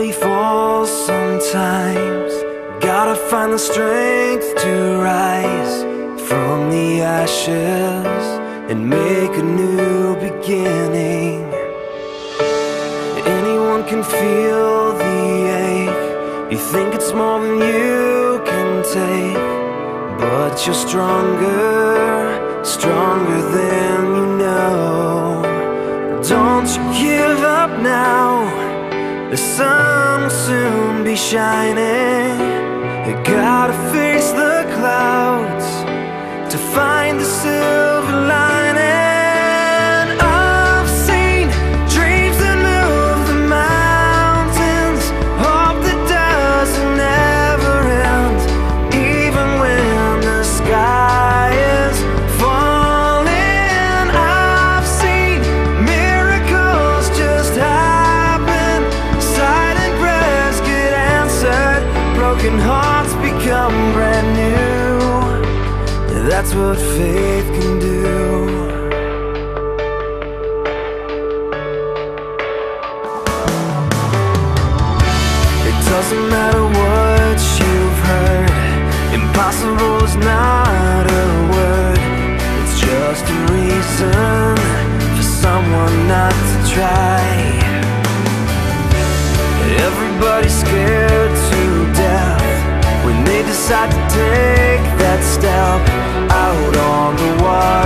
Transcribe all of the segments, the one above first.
body falls sometimes. Gotta find the strength to rise From the ashes And make a new beginning. Anyone can feel the ache. You think it's more than you can take But you're stronger Stronger than you know. Don't you give up now. The sun will soon be shining. I gotta face the clouds To find the silver. hearts become brand new. That's what faith can do. It doesn't matter decide to take that step out on the water.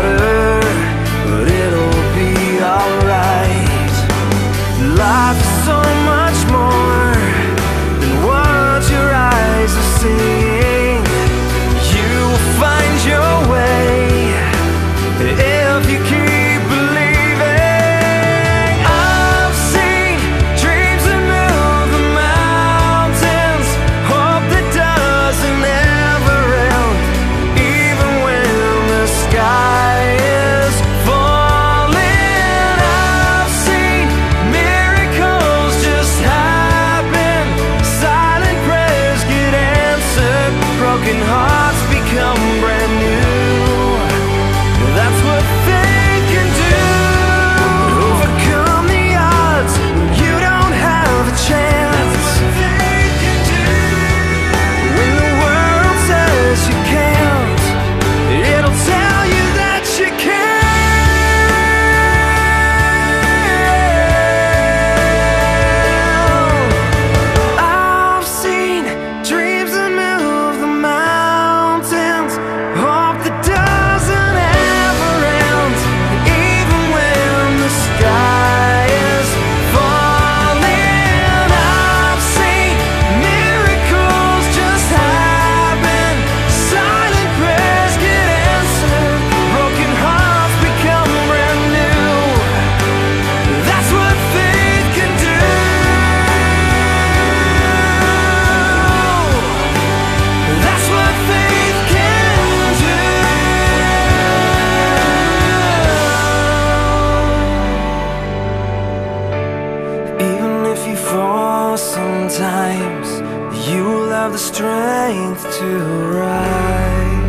times you will have the strength to rise.